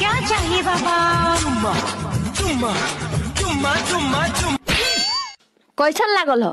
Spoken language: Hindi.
क्या चाहिए बाबा? कैसन लागल हो?